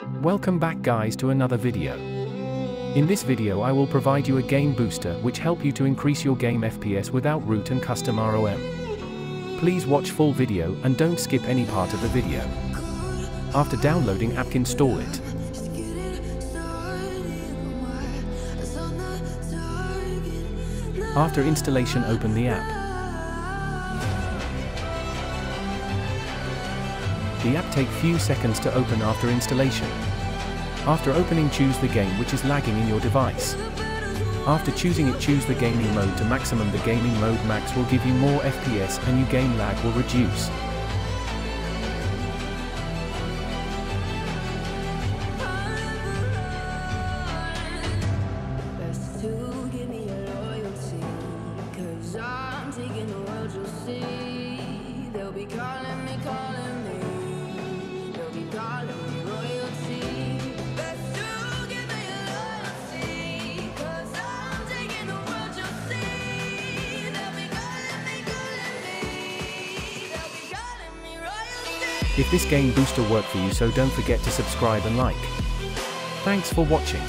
Welcome back guys to another video. In this video I will provide you a game booster which help you to increase your game FPS without root and custom ROM. Please watch full video and don't skip any part of the video. After downloading app install it. After installation open the app. The app take few seconds to open after installation. After opening choose the game which is lagging in your device. After choosing it choose the gaming mode to maximum the gaming mode max will give you more FPS and your game lag will reduce. Best to If this game booster worked for you so don't forget to subscribe and like. Thanks for watching.